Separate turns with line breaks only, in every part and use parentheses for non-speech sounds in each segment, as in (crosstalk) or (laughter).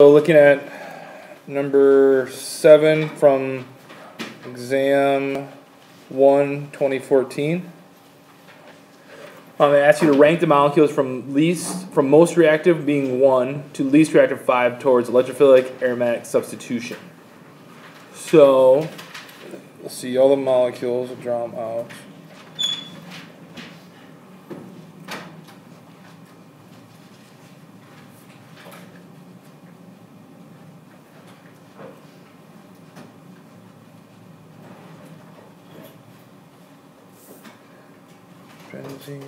So looking at number seven from exam one, 2014. Um, it asks you to rank the molecules from least, from most reactive being one to least reactive five towards electrophilic aromatic substitution. So, let's see all the molecules, I'll draw them out. Benzene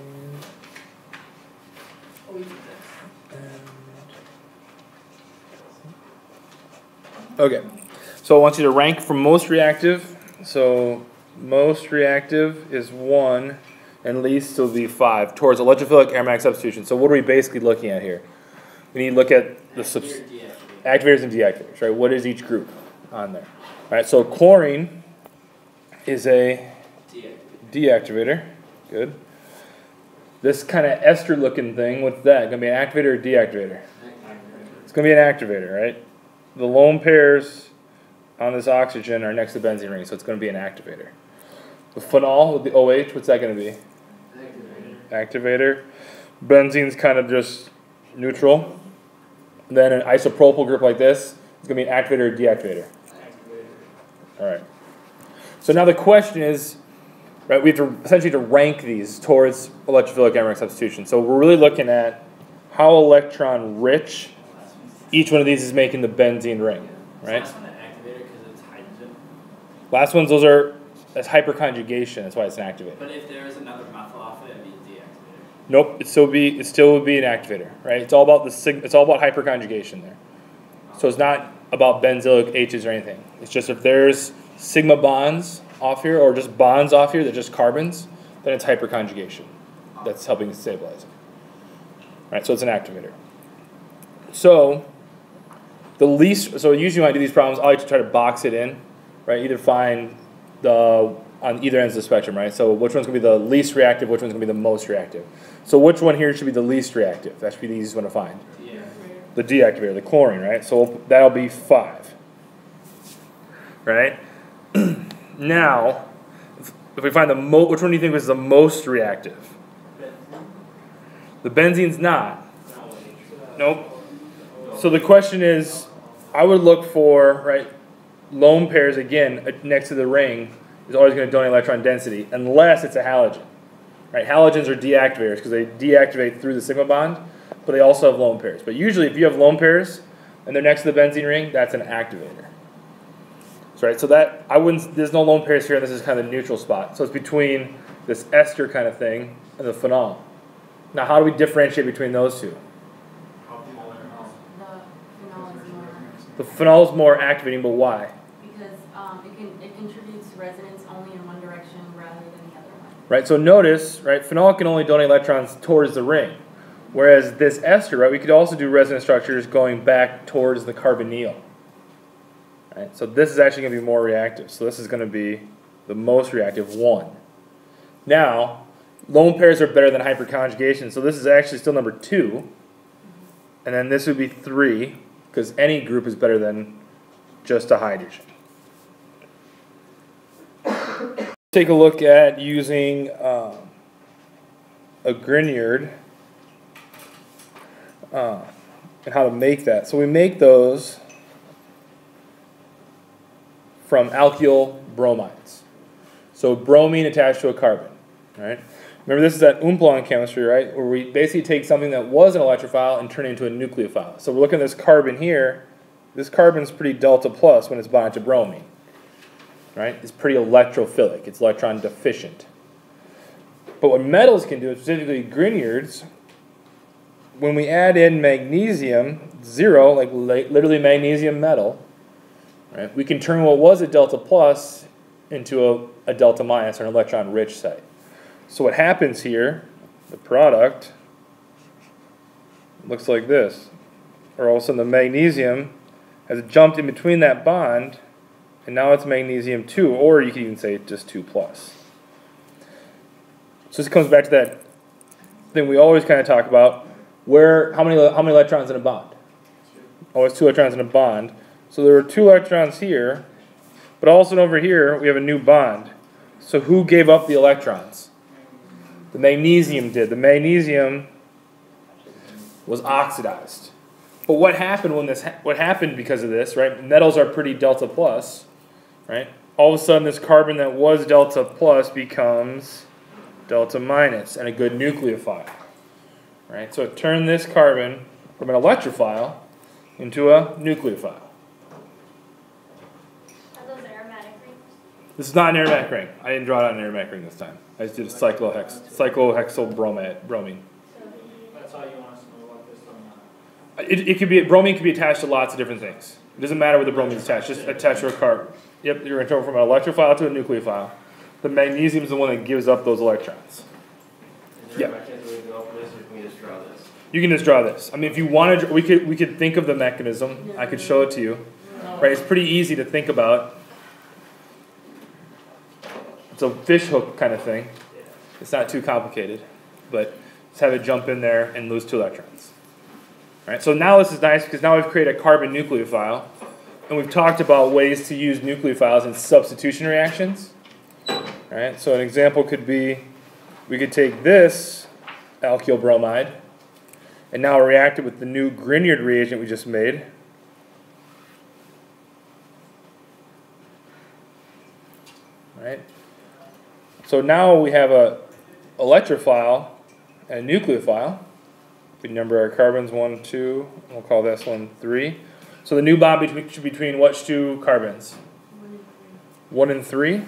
and okay. So I want you to rank from most reactive. So most reactive is one, and least will be five towards electrophilic aromatic substitution. So what are we basically looking at here? We need to look at the subs- activators and deactivators, right? What is each group on there? All right. So chlorine is a deactivator. Good. This kind of ester looking thing, what's that? Gonna be an activator or deactivator? It's gonna be an activator, right? The lone pairs on this oxygen are next to the benzene ring, so it's gonna be an activator. The phenol with the OH, what's that gonna be? Activator. Benzene's kind of just neutral. Then an isopropyl group like this is gonna be an activator or deactivator. All right. So now the question is, right? We have to essentially to rank these towards electrophilic aromatic substitution. So we're really looking at how electron rich each one of these is making the benzene ring, right?
Last one an activator because it's hydrogen.
Last ones, those are that's hyperconjugation. That's why it's an activator.
But if there is another methyl off it, it'd be a deactivator.
Nope, it still be it still would be an activator, right? It's all about the sig- it's all about hyperconjugation there. So it's not about benzylic H's or anything. It's just if there's sigma bonds off here or just bonds off here, they're just carbons, then it's hyperconjugation. That's helping to stabilize it. Right, so it's an activator. So the least so usually when I do these problems, I like to try to box it in, right? Either find the on either ends of the spectrum, right? So which one's gonna be the least reactive, which one's gonna be the most reactive. So which one here should be the least reactive? That should be the easiest one to find.
Yeah.
The deactivator, the chlorine, right? So that'll be five. Right? (clears throat) now, if- if we find the mo which one do you think was the most reactive? The benzene's not. Uh, nope. So the question is, I would look for, right, lone pairs again uh, next to the ring is always going to donate electron density unless it's a halogen. Right? Halogens are deactivators because they deactivate through the sigma bond, but they also have lone pairs. But usually if you have lone pairs and they're next to the benzene ring, that's an activator. So, right, so that I wouldn't there's no lone pairs here, and this is kind of the neutral spot. So it's between this ester kind of thing and the phenol. Now how do we differentiate between those two?
The phenol is more,
The phenol is more activating, but why?
because um, it can, it contributes resonance only in one direction rather than the other one.
Right, so notice, right, phenol can only donate electrons towards the ring. Whereas this ester, right, we could also do resonance structures going back towards the carbonyl. Right, so this is actually going to be more reactive. So this is going to be the most reactive one. Now, lone pairs are better than hyperconjugation, so this is actually still number two. And then this would be three, because any group is better than just a hydrogen. Take a look at using um, a Grignard uh, and how to make that. So we make those from alkyl bromides. So bromine attached to a carbon, right? Remember this is that Umpolung chemistry, right? Where we basically take something that was an electrophile and turn it into a nucleophile. So we're looking at this carbon here. This carbon's pretty delta plus when it's bonded to bromine, right? It's pretty electrophilic. It's electron deficient. But what metals can do, specifically Grignards, when we add in magnesium, zero, like literally magnesium metal, right, we can turn what was a delta plus into a, a delta minus or an electron rich site. So what happens here, the product looks like this. Or all of a sudden the magnesium has jumped in between that bond, and now it's magnesium 2, or you could even say just 2 plus. So this comes back to that thing we always kind of talk about, where how many how many electrons in a bond? Always two electrons in a bond. So there were two electrons here, but also over here we have a new bond. So who gave up the electrons? The magnesium did. The magnesium was oxidized. But what happened when this? Ha- what happened because of this? Right, metals are pretty delta plus, right? All of a sudden, this carbon that was delta plus becomes delta minus, and a good nucleophile. Right, so it turned this carbon from an electrophile into a nucleophile.
Are those aromatic rings?
This is not an aromatic ring. I didn't draw it on an aromatic ring this time. I just did a cyclohex, cyclohexyl bromate, bromine.
That's all you want us to know about this not?
It, it could be bromine could be attached to lots of different things. It doesn't matter where the bromine is attached. Just attach to a carbon. Yep, you're going to go from an electrophile to a nucleophile. The magnesium is the one that gives up those electrons. Yeah.
there a mechanism we can go for this, or can just draw this?
You can just draw this. I mean, if you wanted, we could we could think of the mechanism. I could show it to you. Right? It's pretty easy to think about. It's a fish hook kind of thing. It's not too complicated, but just have it jump in there and lose two electrons. Right? So now this is nice because now we've created a carbon nucleophile, and we've talked about ways to use nucleophiles in substitution reactions. Right? So an example could be, we could take this alkyl bromide and now react it with the new Grignard reagent we just made. Right? So now we have a electrophile and a nucleophile. We number our carbons one, two. We'll call this one three. So the new bond between, between which two carbons? One and three.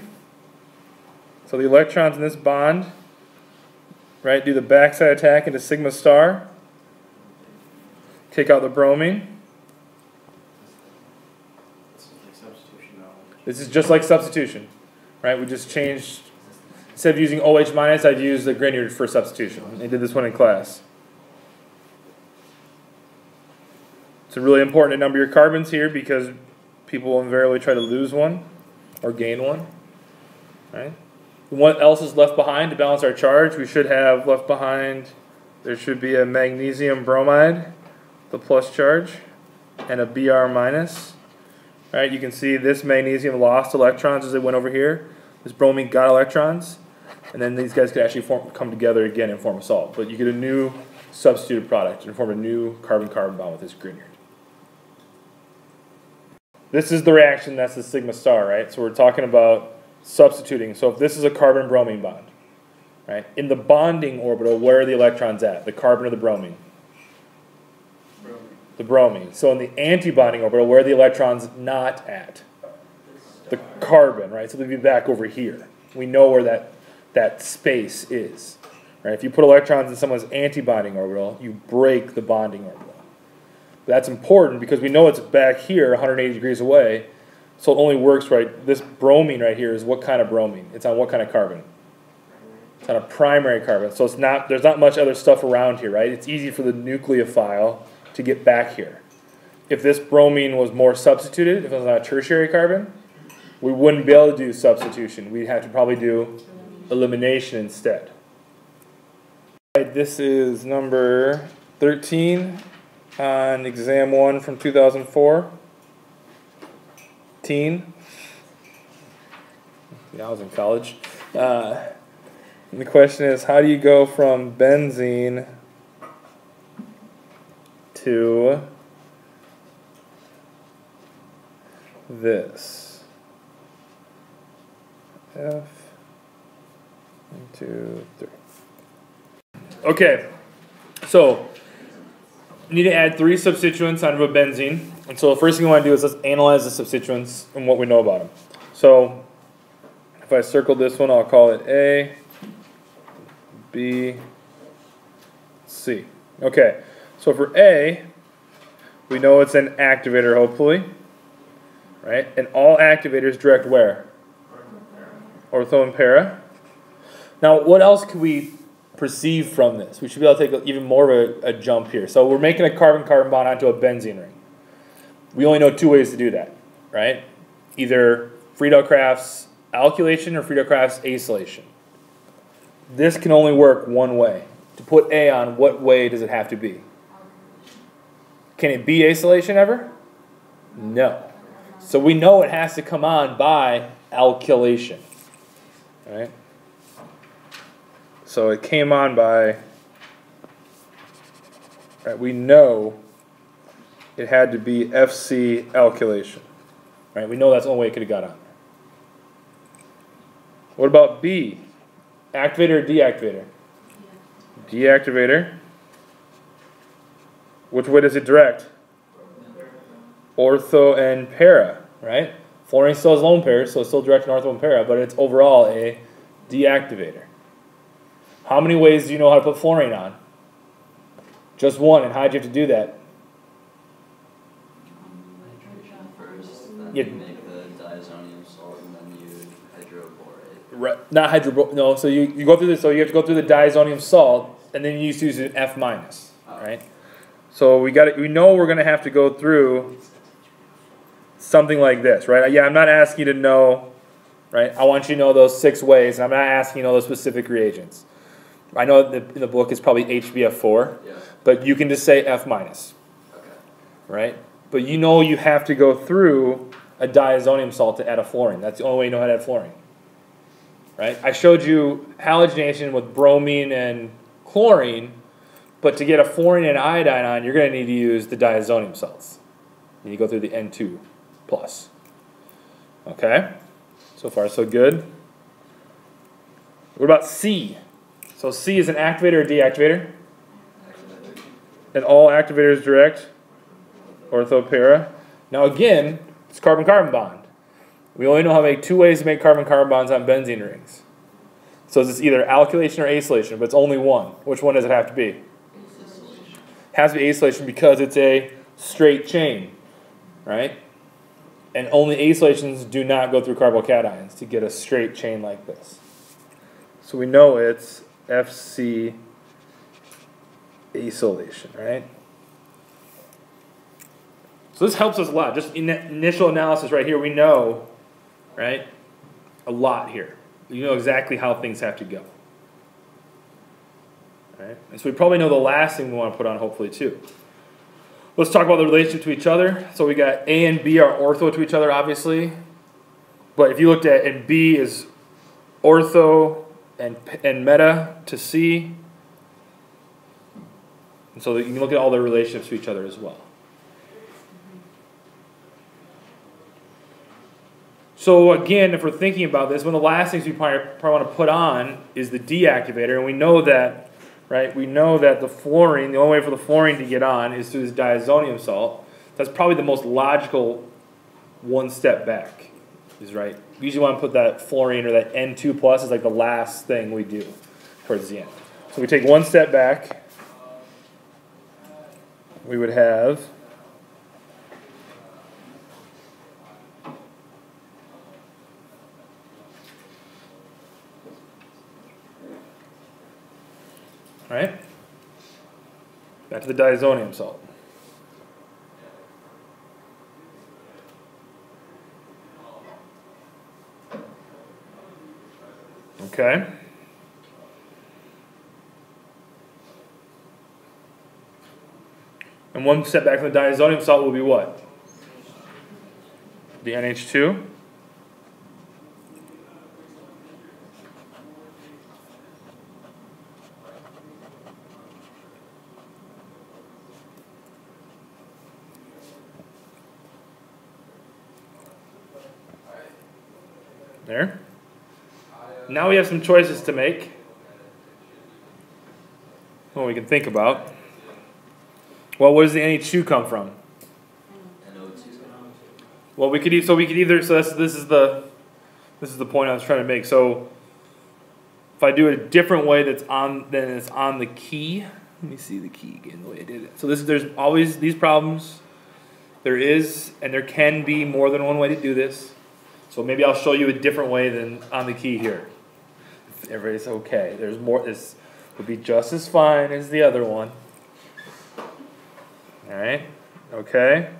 So the electrons in this bond, right, do the backside attack into sigma star. Take out the bromine.
This is like substitution now.
This is just like substitution, right? We just changed, instead of using OH minus, I've used the Grignard for substitution. They did this one in class. It's really important to number your carbons here because people invariably try to lose one or gain one, right? What else is left behind to balance our charge? We should have left behind, there should be a magnesium bromide, the plus charge, and a Br minus. Right, you can see this magnesium lost electrons as it went over here. This bromine got electrons, and then these guys could actually form, come together again and form a salt. But you get a new substituted product and form a new carbon-carbon bond with this Grignard. This is the reaction that's the sigma star, right? So we're talking about substituting. So if this is a carbon-bromine bond, right? In the bonding orbital, where are the electrons at? The carbon or the bromine? the bromine. So in the antibonding orbital, where are the electrons not at? The carbon, right? So they'd be back over here. We know where that, that space is. Right? If you put electrons in someone's antibonding orbital, you break the bonding orbital. That's important because we know it's back here, 180 degrees away. So it only works right. This bromine right here is what kind of bromine? It's on what kind of carbon? It's on a primary carbon. So it's not there's not much other stuff around here, right? It's easy for the nucleophile to get back here. If this bromine was more substituted, if it was on a tertiary carbon, we wouldn't be able to do substitution. We'd have to probably do elimination instead. Right, this is number 13 on exam 1 from 2004. Teen. Yeah, I was in college. Uh, the question is how do you go from benzene to this. F, one, two, three. Okay, so you need to add three substituents onto a benzene. And so the first thing we want to do is let's analyze the substituents and what we know about them. So if I circle this one, I'll call it A, B, C. Okay, so for A, we know it's an activator, hopefully, right? And all activators direct where? Ortho and para. Now, what else could we perceive from this? We should be able to take even more of a, a jump here. So we're making a carbon-carbon bond onto a benzene ring. We only know two ways to do that, right? Either Friedel-Crafts alkylation or Friedel-Crafts acylation. This can only work one way. To put A on, what way does it have to be? Can it be acylation ever? No. So we know it has to come on by alkylation. Right? So it came on by, right, we know it had to be FC alkylation. Right? We know that's the only way it could have got on. What about B? Activator or deactivator? Deactivator. Which way does it direct? Ortho and para, right? Fluorine still has lone pairs, so it's still directing ortho and para, but it's overall a deactivator. How many ways do you know how to put fluorine on? Just one, and how'd you have to do that?
Um,
first,
you make the diazonium salt, and then you hydroborate.
Re- not hydro, no, so you, you go through this, so you have to go through the diazonium salt, and then you used to use an F minus, oh. right? So we got we know we're gonna have to go through something like this, right? Yeah, I'm not asking you to know, right? I want you to know those six ways, and I'm not asking you to know those specific reagents. I know in the book it's probably HBF4,
Yeah.
but you can just say F minus,
Okay.
right? But you know you have to go through a diazonium salt to add a fluorine. That's the only way you know how to add fluorine. Right? I showed you halogenation with bromine and chlorine, but to get a fluorine and iodine on, you're going to need to use the diazonium salts. And you go through the N2 plus. Okay? So far, so good. What about C? So C is an activator or deactivator? And all activators direct orthopara. Now again, it's carbon-carbon bond. We only know how to make two ways to make carbon-carbon bonds on benzene rings. So it's either alkylation or acylation, but it's only one. Which one does it have to be? It has to be acylation because it's a straight chain, right? And only acylations do not go through carbocations to get a straight chain like this. So we know it's FC acylation, right? So this helps us a lot. Just in initial analysis right here, we know, right, a lot here. You know exactly how things have to go. Right? And so we probably know the last thing we want to put on, hopefully, too. Let's talk about the relationship to each other. So we got A and B are ortho to each other, obviously. But if you looked at, and B is ortho and, and meta to C. And so that you can look at all their relationships to each other as well. So again, if we're thinking about this, one of the last things we probably, probably want to put on is the deactivator, and we know that, right? We know that the fluorine, the only way for the fluorine to get on is through this diazonium salt. That's probably the most logical one step back. Is right. Usually want to put that fluorine or that N2 plus is like the last thing we do towards the end. So we take one step back. We would have right? Back to the diazonium salt. Okay. And one step back from the diazonium salt will be what? The NH2. There. Now we have some choices to make. What we can think about. Well, where does the NH2 come from?
NO2.
Well, we could so we could either so this is the this is the point I was trying to make. So if I do it a different way that's on then it's on the key. Let me see the key again the way I did it. So this there's always these problems. There is and there can be more than one way to do this. So maybe I'll show you a different way than on the key here. Everybody's okay. There's more this would be just as fine as the other one. All right. Okay.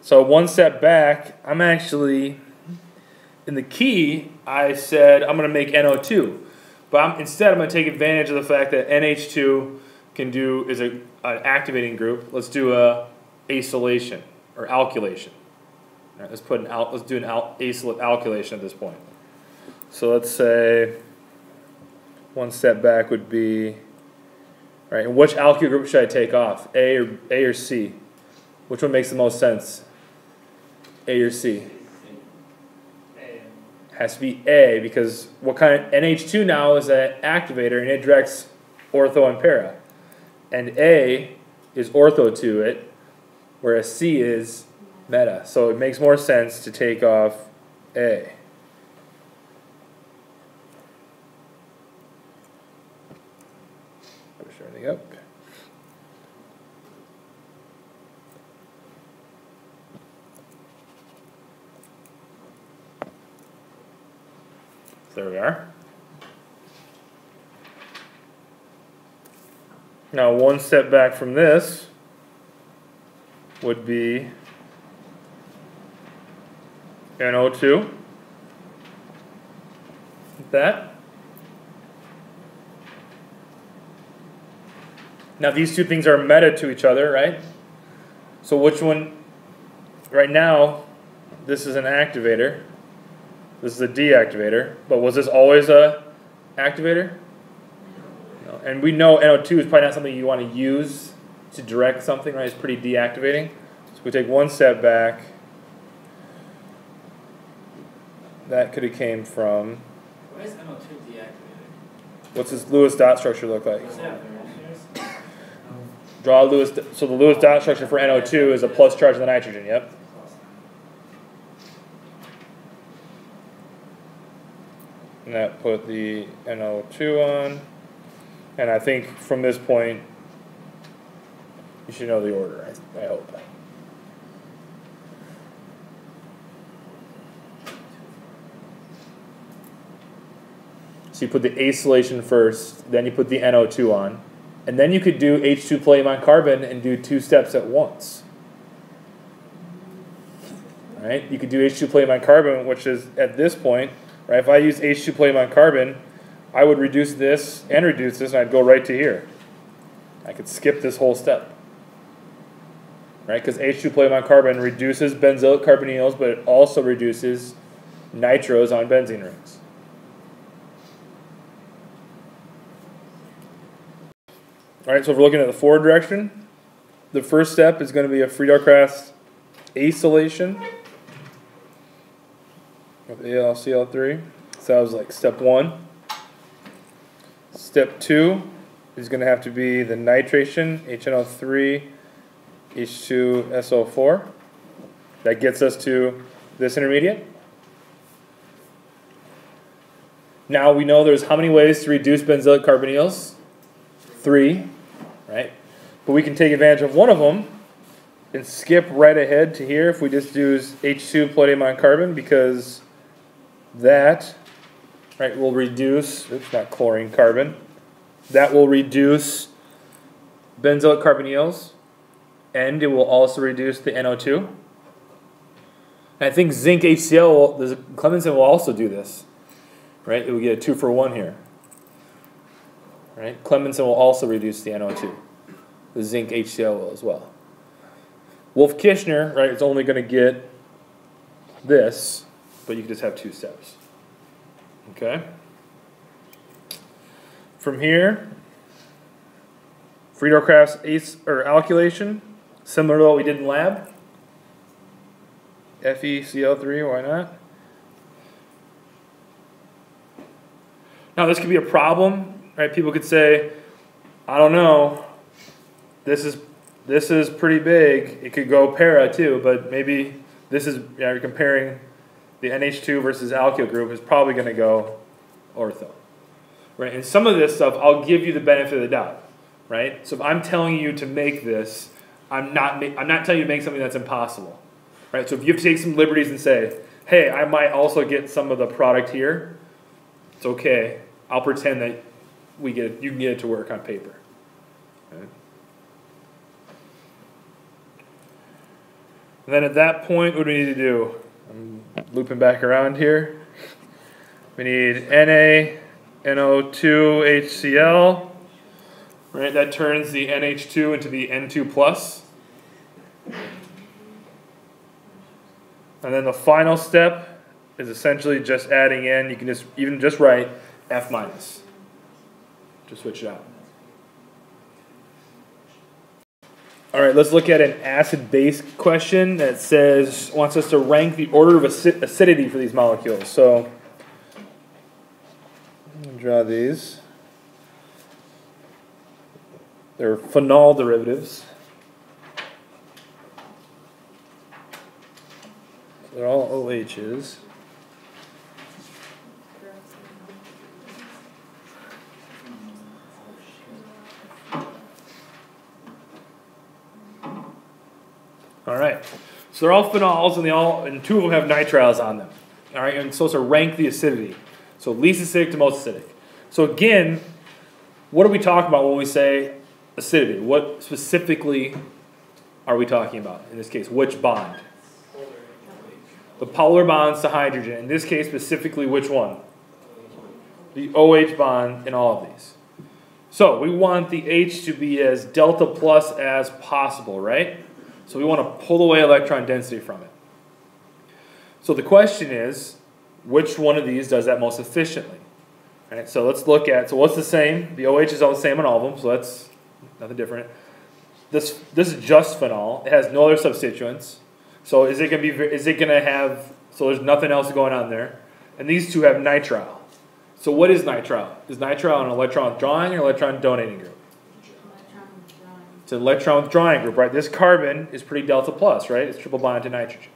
So one step back, I'm actually in the key. I said I'm going to make NO2, but I'm, instead I'm going to take advantage of the fact that NH2 can do is a an activating group. Let's do a acylation or alkylation. All right, let's put an al- let's do an al- acyl- alkylation at this point. So let's say one step back would be, right, and which alkyl group should I take off? A or A or C? Which one makes the most sense? A or C? Has to be A because what kind of NH2 now is an activator and it directs ortho and para. And A is ortho to it, whereas C is meta. So it makes more sense to take off A. Up. There we are. Now, one step back from this would be NO2. That. Now, these two things are meta to each other, right? So, which one, right now, this is an activator. This is a deactivator. But was this always a activator? No. And we know NO2 is probably not something you want to use to direct something, right? It's pretty deactivating. So we take one step back. That could have came from,
Why is NO2 deactivated?
what's this Lewis dot structure look like? Draw Lewis, so the Lewis dot structure for NO2 is a plus charge on the nitrogen, yep. And that put the NO2 on. And I think from this point, you should know the order, I, I hope. So you put the acylation first, then you put the NO2 on. And then you could do H2 palladium on carbon and do two steps at once. Right? You could do H2 palladium on carbon, which is at this point, right? If I use H2 palladium on carbon, I would reduce this and reduce this, and I'd go right to here. I could skip this whole step. Right? Because H2 palladium on carbon reduces benzoic carbonyls, but it also reduces nitros on benzene rings. All right, so if we're looking at the forward direction, the first step is going to be a Friedel-Crafts acylation of AlCl3. So that was like step one. Step two is going to have to be the nitration, HNO3, H2SO4. That gets us to this intermediate. Now we know there's how many ways to reduce benzoic carbonyls? Three, right? But we can take advantage of one of them and skip right ahead to here if we just use H2 palladium on carbon because that, right, will reduce, oops, not chlorine, carbon. That will reduce benzoic carbonyls and it will also reduce the NO2. And I think zinc HCl, will, Clemmensen will also do this, right? It will get a two for one here. Right? Clemmensen will also reduce the NO2. The zinc HCl will as well. Wolff-Kishner, right, is only going to get this, but you can just have two steps. Okay? From here, Friedel-Crafts ace or alkylation, similar to what we did in lab. FeCl3, why not? Now this could be a problem, right? People could say, I don't know, this is this is pretty big. It could go para too, but maybe this is know, you're comparing the NH2 versus alkyl group is probably going to go ortho, right? And some of this stuff, I'll give you the benefit of the doubt, right? So if I'm telling you to make this, I'm not I'm not telling you to make something that's impossible, right? So if you have to take some liberties and say, hey, I might also get some of the product here, it's okay. I'll pretend that we get it, you can get it to work on paper. Okay? Then at that point, what do we need to do? I'm looping back around here. We need Na, NO2, HCl. Right, that turns the NH2 into the N2 plus. And then the final step is essentially just adding in, you can just even just write F minus. Just switch it out. All right, let's look at an acid base question that says, wants us to rank the order of acid- acidity for these molecules. So, draw these. They're phenol derivatives. They're all OHs. All right. So they're all phenols, and they all and two of them have nitriles on them. All right, and so to rank the acidity. So least acidic to most acidic. So again, what are we talking about when we say acidity? What specifically are we talking about in this case? Which bond? The polar bonds to hydrogen. In this case, specifically, which one? The OH bond in all of these. So we want the H to be as delta plus as possible, right? So we want to pull away electron density from it. So the question is, which one of these does that most efficiently? Right, so let's look at, so what's the same? The OH is all the same on all of them, so that's nothing different. This, this is just phenol. It has no other substituents. So is it going to be, is it going to have, so there's nothing else going on there. And these two have nitrile. So what is nitrile? Is nitrile an electron withdrawing or electron donating group? It's an electron withdrawing group, right? This carbon is pretty delta plus, right? It's triple bonded to nitrogen.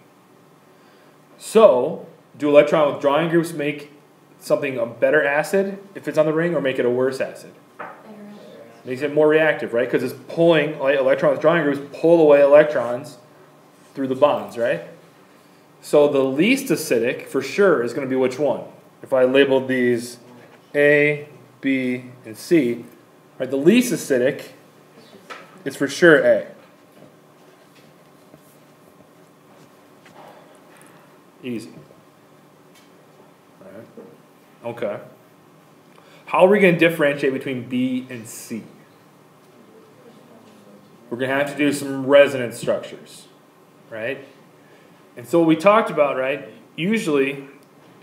So, do electron withdrawing groups make something a better acid if it's on the ring or make it a worse acid? Makes it more reactive, right? Because it's pulling, like electron withdrawing groups pull away electrons through the bonds, right? So the least acidic, for sure, is going to be which one? If I labeled these A, B, and C, right? The least acidic is for sure A. Easy. Okay. How are we going to differentiate between B and C? We're going to have to do some resonance structures, right? And so what we talked about, right? Usually,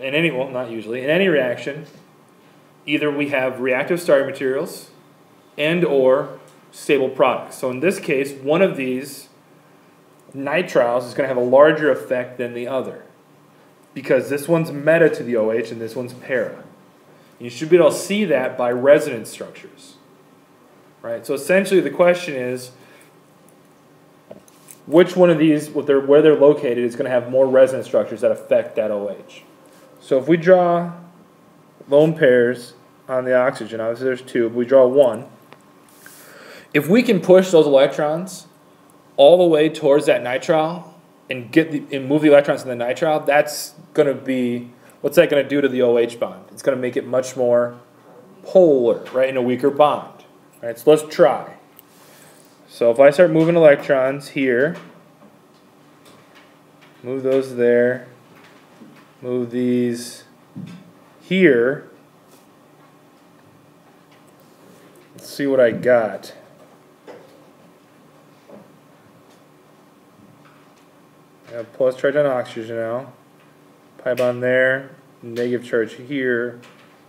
in any well, not usually, in any reaction, either we have reactive starting materials and or stable products. So in this case, one of these nitriles is going to have a larger effect than the other because this one's meta to the OH and this one's para. You should be able to see that by resonance structures. Right? So essentially the question is which one of these, their, where they're located, is going to have more resonance structures that affect that OH. So if we draw lone pairs on the oxygen, obviously there's two, but we draw one. If we can push those electrons all the way towards that nitrile and get the, and move the electrons in the nitrile, that's going to be what's that going to do to the OH bond? It's going to make it much more polar, right, in a weaker bond. Right, so let's try. So if I start moving electrons here, move those there, move these here, let's see what I got. Plus charge on oxygen now. Pi bond there, negative charge here,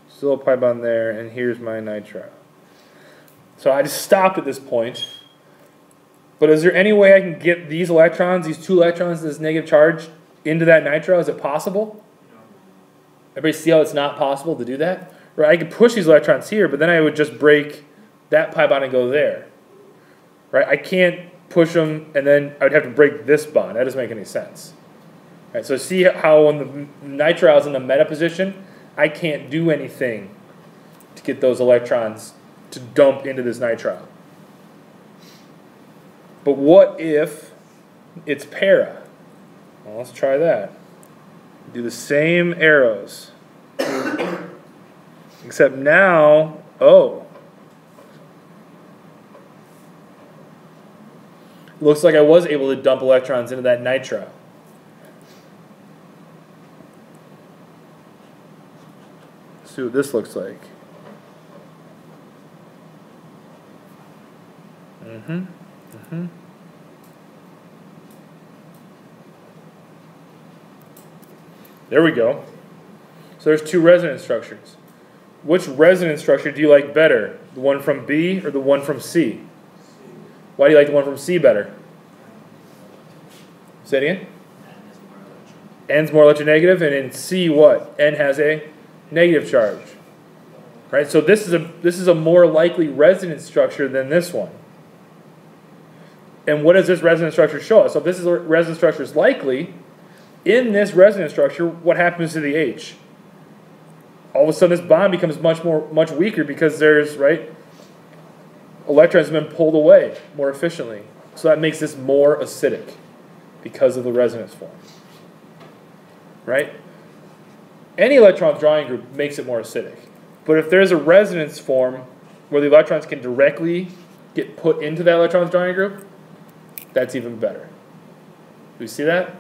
still a pi bond there, and here's my nitrile. So I just stopped at this point. But is there any way I can get these electrons, these two electrons, this negative charge, into that nitrile? Is it possible? Everybody see how it's not possible to do that? Right, I could push these electrons here, but then I would just break that pi bond and go there. Right, I can't push them and then I would have to break this bond. That doesn't make any sense. Right, so see how when the nitrile is in the meta position, I can't do anything to get those electrons to dump into this nitrile. But what if it's para? Well, let's try that. Do the same arrows. (coughs) Except now, oh. Looks like I was able to dump electrons into that nitrile. see what this looks like. Mm-hmm. Mm-hmm. There we go. So there's two resonance structures. Which resonance structure do you like better? The one from B or the one from C? Why do you like the one from C better? Say it again. N's more electronegative, and in C, what? N has a negative charge. Right? So this is a this is a more likely resonance structure than this one. And what does this resonance structure show us? So if this is a resonance structure is likely, in this resonance structure, what happens to the H? All of a sudden this bond becomes much more much weaker because there's right electrons have been pulled away more efficiently. So that makes this more acidic because of the resonance form. Right? Any electron withdrawing group makes it more acidic. But if there's a resonance form where the electrons can directly get put into that electron withdrawing group, that's even better. Do you see that?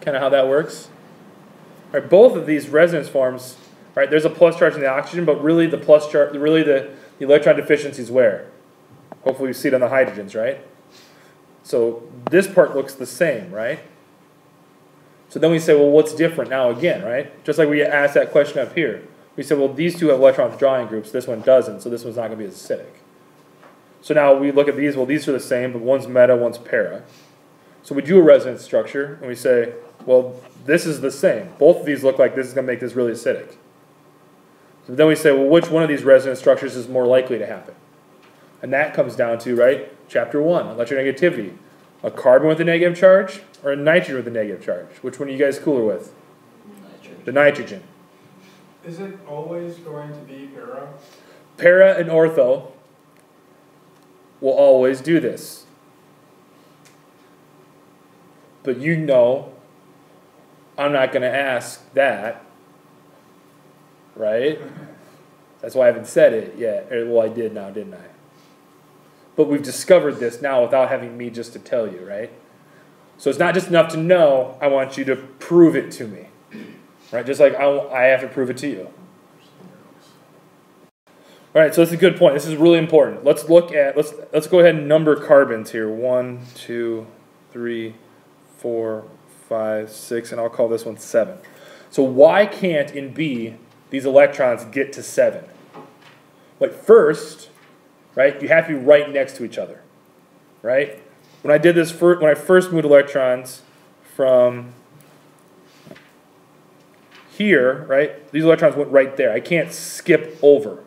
Kind of how that works? Right, both of these resonance forms, right, there's a plus charge in the oxygen, but really the plus charge, really the, electron deficiency is where? Hopefully you see it on the hydrogens, right? So this part looks the same, right? So then we say, well, what's different now again, right? Just like we asked that question up here. We said, well, these two have electron withdrawing groups, this one doesn't, so this one's not going to be as acidic. So now we look at these, well, these are the same, but one's meta, one's para. So we do a resonance structure, and we say, well, this is the same. Both of these look like this is going to make this really acidic. So then we say, well, which one of these resonance structures is more likely to happen? And that comes down to, right, chapter 1, electronegativity. A carbon with a negative charge or a nitrogen with a negative charge? Which one are you guys cooler with?
Nitrogen.
The nitrogen.
Is it always going to be para?
Para and ortho will always do this. But you know, I'm not going to ask that, right? That's why I haven't said it yet. Well, I did now, didn't I? But we've discovered this now without having me just to tell you, right? So it's not just enough to know, I want you to prove it to me. Right? Just like I, I have to prove it to you. All right, so that's a good point. This is really important. Let's look at let's let's go ahead and number carbons here. One, two, three, four, five, six, and I'll call this one seven. So why can't in B these electrons get to seven? But first, right? You have to be right next to each other, right? When I did this first, when I first moved electrons from here, right? These electrons went right there. I can't skip over,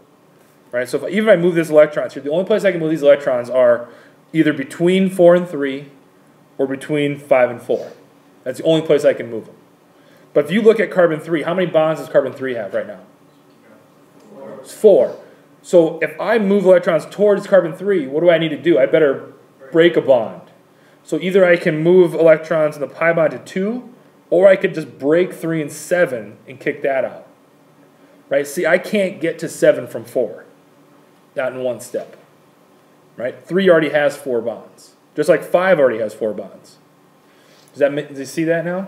right? So if, even if I move these electrons here, the only place I can move these electrons are either between four and three, or between five and four. That's the only place I can move them. But if you look at carbon three, how many bonds does carbon three have right now? It's four. So if I move electrons towards carbon 3, what do I need to do? I better break a bond. So either I can move electrons in the pi bond to 2, or I could just break 3 and 7 and kick that out. Right? See, I can't get to 7 from 4. Not in one step. Right? 3 already has 4 bonds. Just like 5 already has 4 bonds. Does that do you see that now?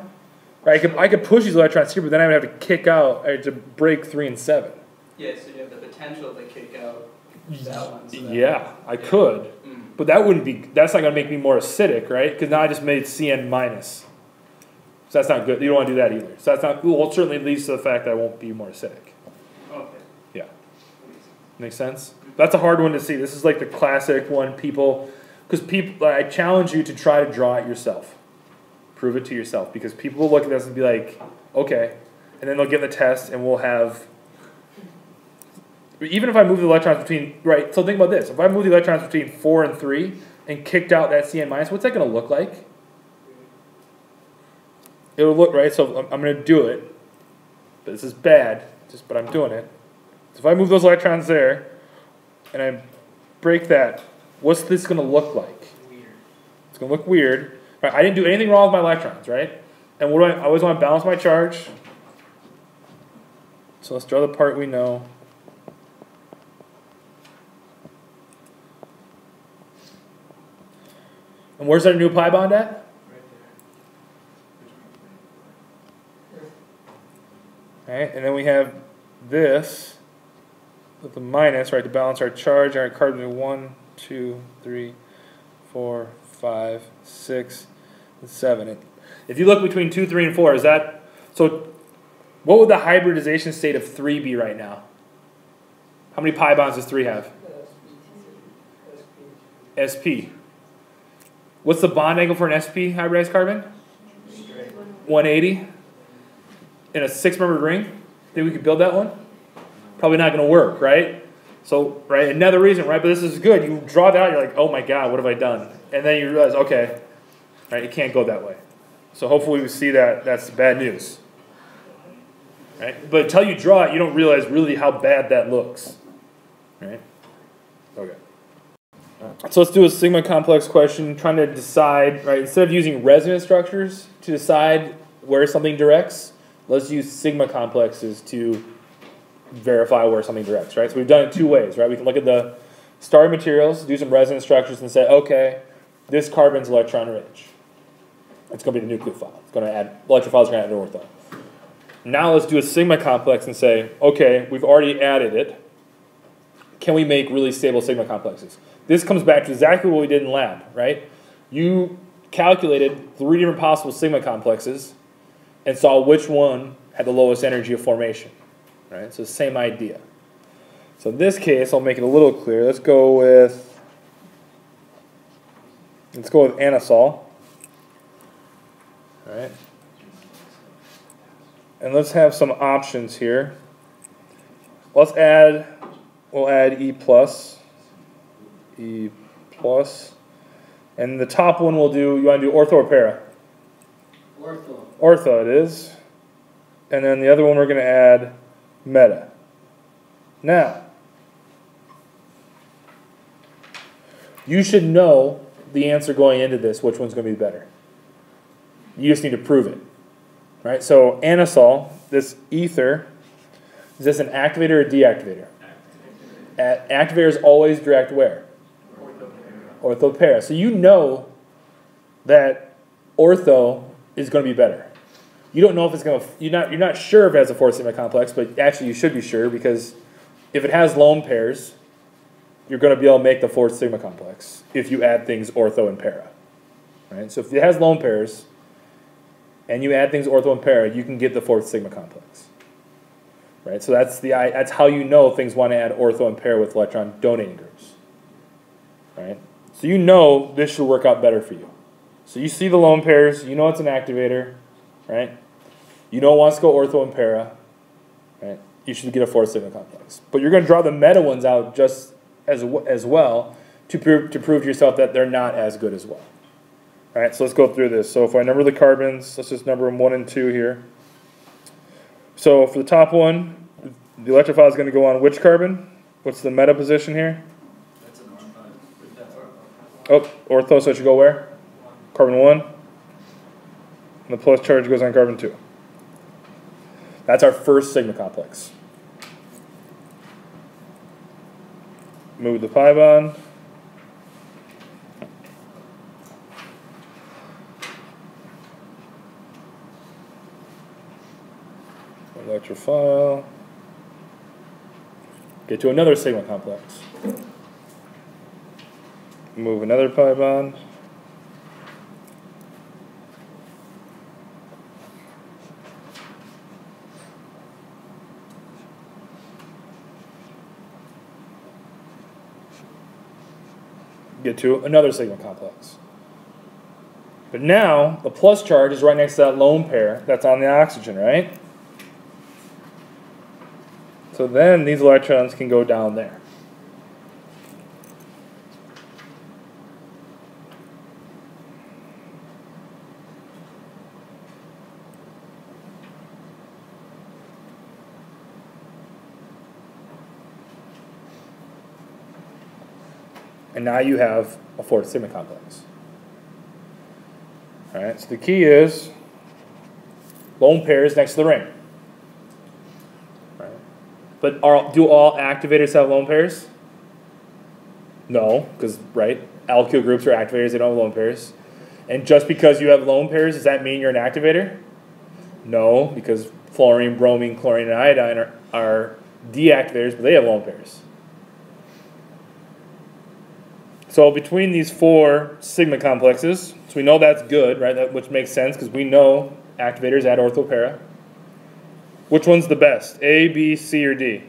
Right? I could, I could push these electrons here, but then I would have to kick out, to break 3 and 7.
Yeah, so you have the potential to kick out that one. so that-
Yeah, I could.
Mm.
But that wouldn't be, that's not going to make me more acidic, right? Because now I just made CN minus. So that's not good. You don't want to do that either. So that's not, well, it certainly leads to the fact that I won't be more acidic.
Okay.
Yeah. Makes sense? That's a hard one to see. This is like the classic one people, because people, I challenge you to try to draw it yourself. Prove it to yourself. Because people will look at this and be like, okay. And then they'll get the test and we'll have even if I move the electrons between right, so think about this. If I move the electrons between four and three and kicked out that Cn minus, what's that going to look like? It'll look right. So I'm, I'm going to do it. But this is bad. Just but I'm doing it. So if I move those electrons there, and I break that, what's this going to look like? It's going to look weird. Right, I didn't do anything wrong with my electrons, right? And what do I, I always want to balance my charge. So let's draw the part we know. And where's our new pi bond at?
Right
and then we have this with the minus, right, to balance our charge. Our carbon one, two, three, four, five, six, and seven. If you look between two, three, and four, is that so? What would the hybridization state of three be right now? How many pi bonds does three have? SP. What's the bond angle for an SP hybridized carbon? 180. In a six-membered ring. Think we could build that one? Probably not going to work, right? So, right, another reason, right? But this is good. You draw that out, you're like, oh my god, what have I done? And then you realize, okay, right, it can't go that way. So hopefully we see that that's bad news. Right? But until you draw it, you don't realize really how bad that looks. Right? Okay. So let's do a sigma complex question, trying to decide, right, instead of using resonance structures to decide where something directs, let's use sigma complexes to verify where something directs, right? So we've done it two ways, right? We can look at the starting materials, do some resonance structures, and say, okay, this carbon's electron rich. It's going to be the nucleophile. It's going to add, electrophiles are going to add an ortho. Now let's do a sigma complex and say, okay, we've already added it. Can we make really stable sigma complexes? This comes back to exactly what we did in lab, right? You calculated three different possible sigma complexes and saw which one had the lowest energy of formation, right? So same idea. So in this case, I'll make it a little clearer. Let's go with, let's go with anisole. All right. And let's have some options here. Let's add, we'll add E plus. E plus. And the top one we'll do, you want to do ortho or para?
Ortho.
Ortho it is. And then the other one we're going to add meta. Now, you should know the answer going into this, which one's going to be better. You just need to prove it. Right? So anisole, this ether, is this an activator or deactivator? Activator. is always direct where? Ortho para. So you know that ortho is going to be better. You don't know if it's going to. You're not. You're not sure if it has a fourth sigma complex, but actually you should be sure because if it has lone pairs, you're going to be able to make the fourth sigma complex if you add things ortho and para. Right. So if it has lone pairs, and you add things ortho and para, you can get the fourth sigma complex. Right. So that's the. That's how you know things want to add ortho and para with electron donating groups. Right. So you know this should work out better for you. So you see the lone pairs, you know it's an activator, right? You know it wants to go ortho and para, right? You should get a fourth sigma complex. But you're going to draw the meta ones out just as, as well to prove, to prove to yourself that they're not as good as well. All right, so let's go through this. So if I number the carbons, let's just number them 1 and 2 here. So for the top one, the electrophile is going to go on which carbon? What's the meta position here? Oh, ortho, so it should go where? Carbon 1. And the plus charge goes on carbon 2. That's our first sigma complex. Move the pi bond. Electrophile. Get to another sigma complex move another pi bond. Get to another sigma complex. But now, the plus charge is right next to that lone pair that's on the oxygen, right? So then these electrons can go down there. And now you have a fourth sigma complex. All right, so the key is lone pairs next to the ring. Right. But are, do all activators have lone pairs? No, because, right, alkyl groups are activators, they don't have lone pairs. And just because you have lone pairs, does that mean you're an activator? No, because fluorine, bromine, chlorine, and iodine are, are deactivators, but they have lone pairs. So between these four sigma complexes, so we know that's good, right? That, which makes sense because we know activators add orthopara. Which one's the best? A, B, C, or D?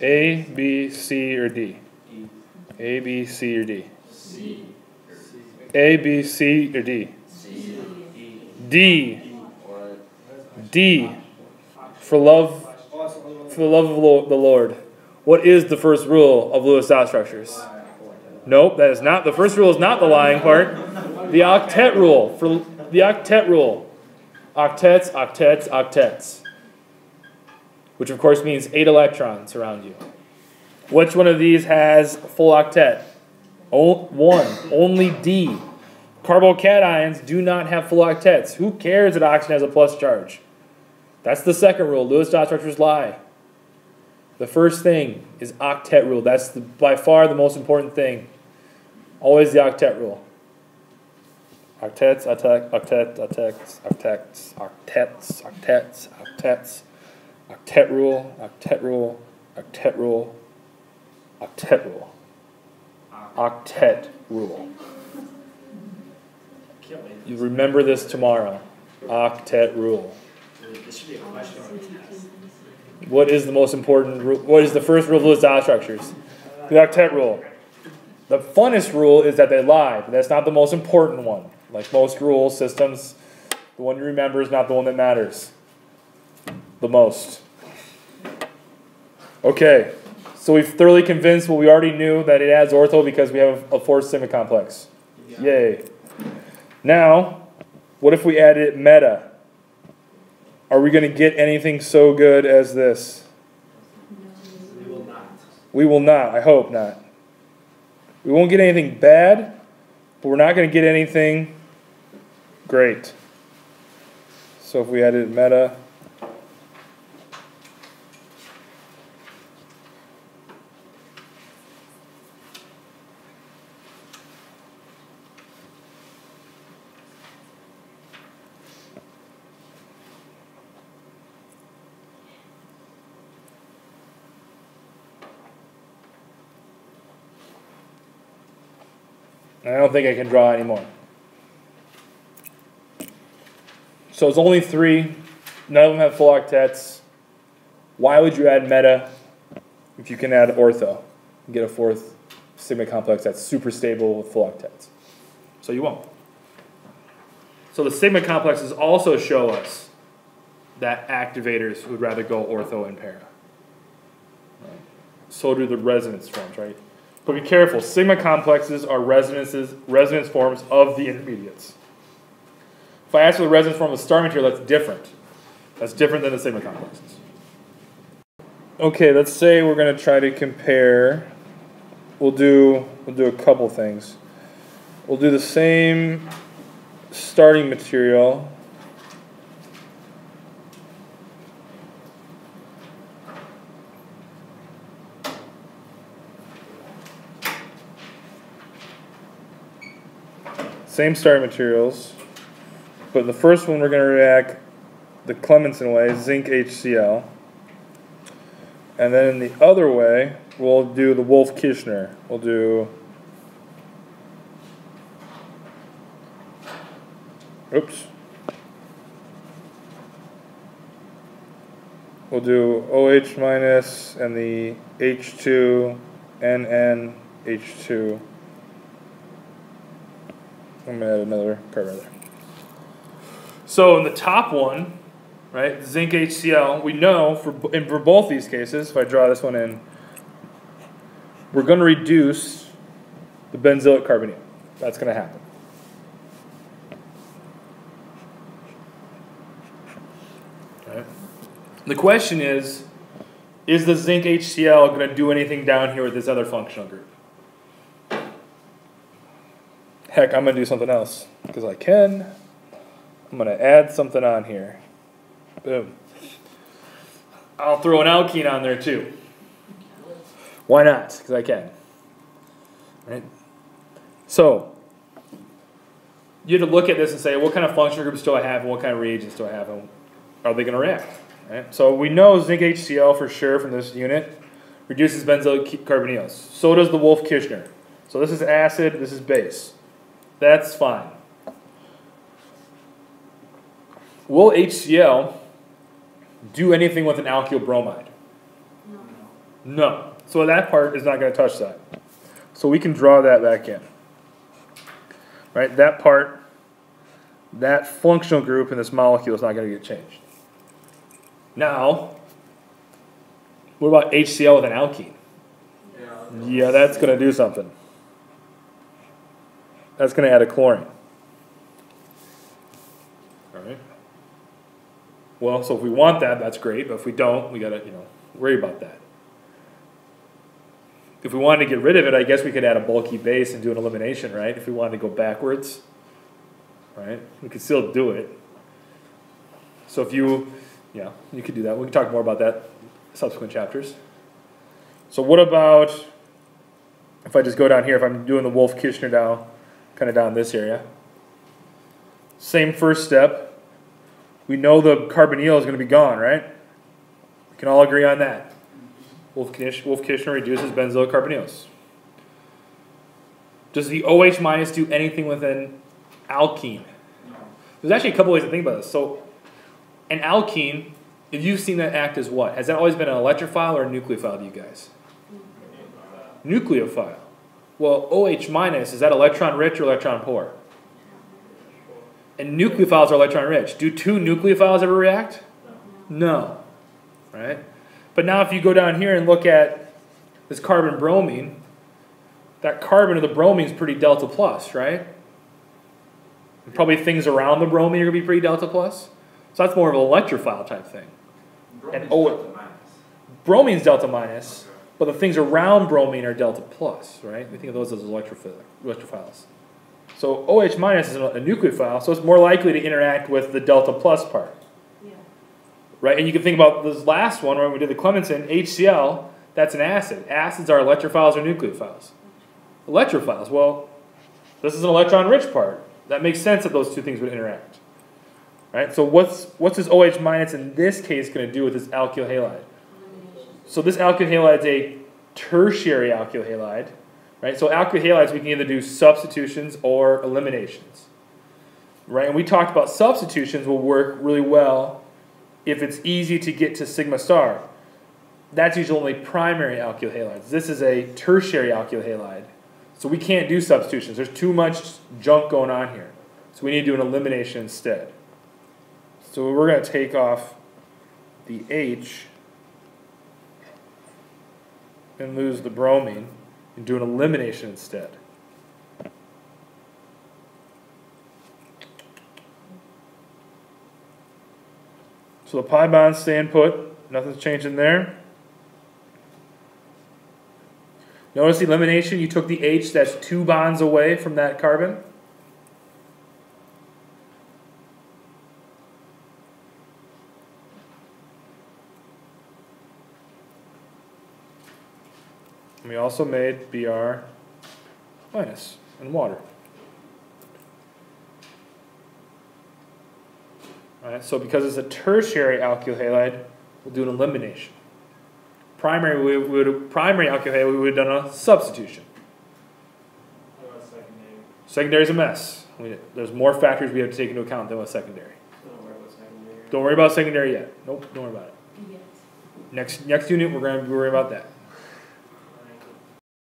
A, B, C, or D? A, B, C, or D? A, B, C, or? D. For love, for the love of the Lord. What is the first rule of Lewis dot structures? Nope, that is not. The first rule is not the lying part. The octet rule. For the octet rule. Octets, octets, octets. Which of course means eight electrons around you. Which one of these has full octet? O- one. Only D. Carbocations do not have full octets. Who cares that oxygen has a plus charge? That's the second rule. Lewis dot structures lie. The first thing is octet rule. That's the, by far the most important thing. Always the octet rule. Octets, octet, octet, octets, octets, octets, octets, octets, octet rule, octet rule, octet rule, octet rule, octet rule. You remember this tomorrow. Octet rule.
This should be a question on the test.
What is the most important rule? What is the first rule of Lewis dot structures? The octet rule. The funnest rule is that they lie, but that's not the most important one. Like most rule systems, the one you remember is not the one that matters the most. Okay, so we've thoroughly convinced what we already knew that it adds ortho because we have a fourth sigma complex. Yay. Now, what if we added meta? Are we going to get anything so good as this?
We will not.
We will not. I hope not. We won't get anything bad, but we're not going to get anything great. So if we added meta, don't think I can draw anymore. So it's only three. None of them have full octets. Why would you add meta if you can add ortho and get a fourth sigma complex that's super stable with full octets? So you won't. So the sigma complexes also show us that activators would rather go ortho and para. So do the resonance forms, right? But be careful, sigma complexes are resonances, resonance forms of the intermediates. If I ask for the resonance form of the star material, that's different. That's different than the sigma complexes. Okay, let's say we're going to try to compare. We'll do we'll do a couple things. We'll do the same starting material. Same starting materials, but the first one we're going to react the Clemmensen way, zinc HCl. And then in the other way, we'll do the Wolff-Kishner. We'll do. Oops. We'll do OH minus and the H2 NN H2. I'm gonna add another carbon there. So in the top one, right, zinc HCl, we know for and for both these cases, if I draw this one in, we're going to reduce the benzoic carbonate. That's going to happen. Right. The question is, is the zinc HCl going to do anything down here with this other functional group? Heck, I'm going to do something else because I can. I'm going to add something on here. Boom. I'll throw an alkene on there too. Why not? Because I can. Right? So, you have to look at this and say, what kind of functional groups do I have and what kind of reagents do I have and are they going to react? Right? So we know zinc HCl for sure from this unit reduces benzoyl carbonyls. So does the Wolff-Kishner. So this is acid, this is base. That's fine. Will HCl do anything with an alkyl bromide?
No.
No. So that part is not going to touch that. So we can draw that back in. Right? That part, that functional group in this molecule is not going to get changed. Now, what about HCl with an alkene? Yeah, yeah that's going to do something. That's going to add a chlorine. All right. Well, so if we want that, that's great. But if we don't, we got to, you know, worry about that. If we wanted to get rid of it, I guess we could add a bulky base and do an elimination, right? If we wanted to go backwards, right? We could still do it. So if you, yeah, you could do that. We can talk more about that subsequent chapters. So what about if I just go down here, if I'm doing the Wolff-Kishner down, kind of down this area. Same first step. We know the carbonyl is going to be gone, right? We can all agree on that. Wolff-Kishner reduces benzyl carbonyls. Does the OH minus do anything with an alkene? There's actually a couple ways to think about this. So, an alkene, if you've seen that act as what? Has that always been an electrophile or a nucleophile to you guys? Nucleophile. Well, OH minus, is that electron rich or electron poor? And nucleophiles are electron rich. Do two nucleophiles ever react? No. Right? But now if you go down here and look at this carbon bromine, that carbon of the bromine is pretty delta plus, right? And probably things around the bromine are going to be pretty delta plus. So that's more of an electrophile type thing. And oh, bromine's delta minus, but the things around bromine are delta plus, right? We think of those as electrophil electrophiles. So OH minus is a nucleophile, so it's more likely to interact with the delta plus part.
Yeah.
Right? And you can think about this last one where we did the Clemmensen, HCl, that's an acid. Acids are electrophiles or nucleophiles. Electrophiles, well, this is an electron rich part. That makes sense that those two things would interact. Right? So what's what's this OH minus in this case going to do with this alkyl halide? So this alkyl halide is a tertiary alkyl halide, right? So alkyl halides we can either do substitutions or eliminations, right? And we talked about substitutions will work really well if it's easy to get to sigma star. That's usually only primary alkyl halides. This is a tertiary alkyl halide, so we can't do substitutions. There's too much junk going on here, so we need to do an elimination instead. So we're going to take off the H and lose the bromine and do an elimination instead. So the pi bonds staying put, nothing's changing there. Notice the elimination, you took the H, that's two bonds away from that carbon. We also made Br and water. Alright, so because it's a tertiary alkyl halide, we'll do an elimination. Primary, we would primary alkyl halide, we would have done a substitution.
Secondary?
Secondary is a mess. We, there's more factors we have to take into account than what's secondary.
Don't worry about secondary.
Don't worry about secondary yet. Nope, don't worry about it.
Yes.
Next next unit, we're going to be worrying about that.